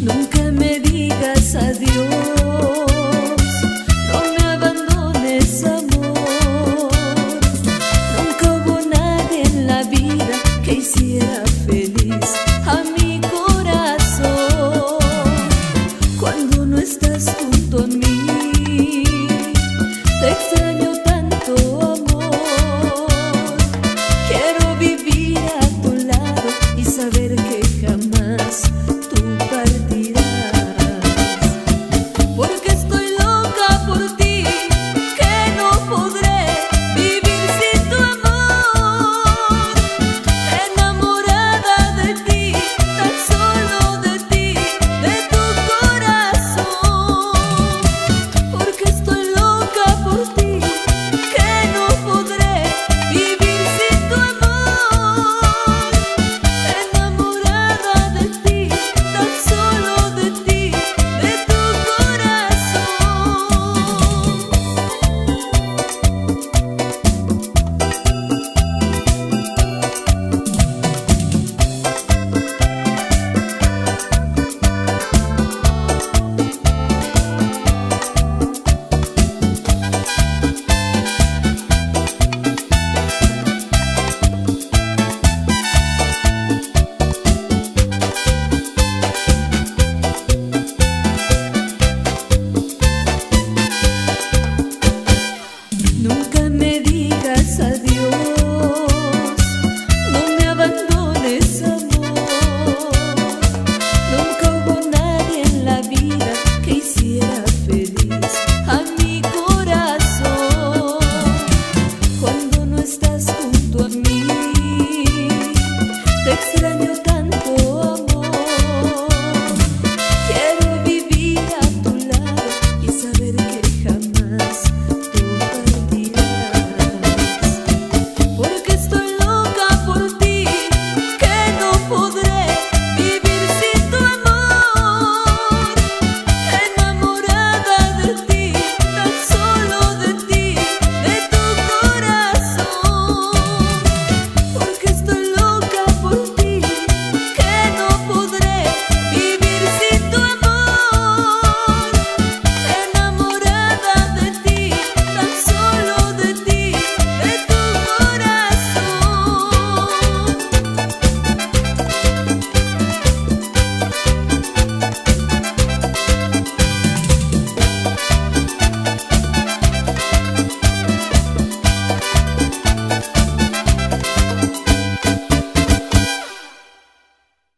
Nunca me digas adiós, no me abandones amor. Nunca hubo nadie en la vida que hiciera feliz a mi corazón. Cuando no estás junto a mí, te extraño.